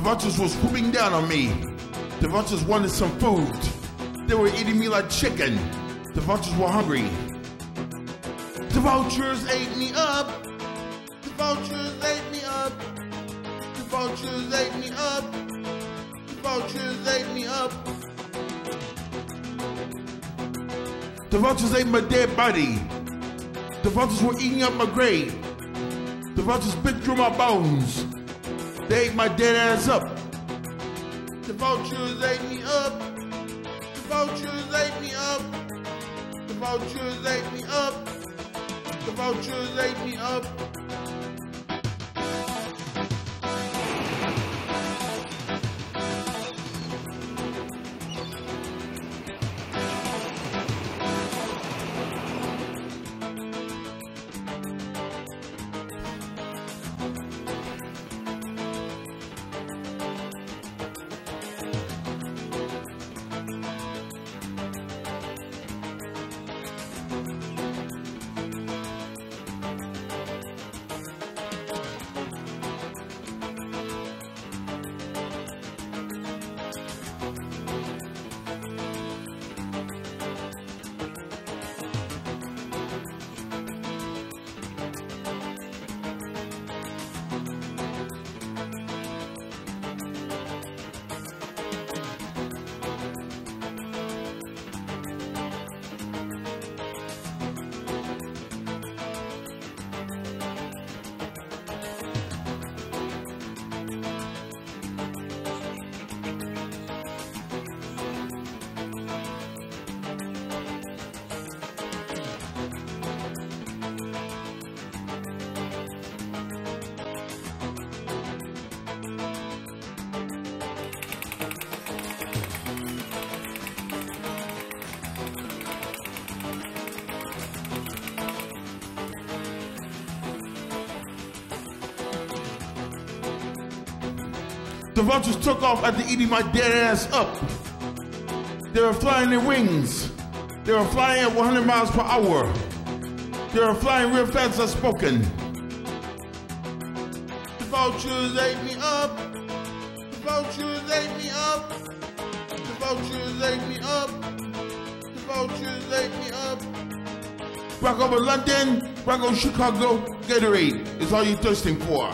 vultures was swooping down on me. The vultures wanted some food. They were eating me like chicken. The vultures were hungry. The vultures ate me up. The vultures ate me up. The vultures ate me up. The vultures ate me up. The vultures ate my dead body. The vultures were eating up my grave. The vultures bit through my bones. They ate my dead ass up. The vultures ate me up. The vultures ate me up. The vultures ate me up. The vultures ate me up. Vultures took off after eating my dead ass up. They were flying their wings. They were flying at 100 miles per hour. They were flying real fast as spoken. The vultures ate me up. The vultures ate me up. The vultures ate me up. The vultures ate me up. Rock over London, rock over Chicago, Gatorade is all you're thirsting for.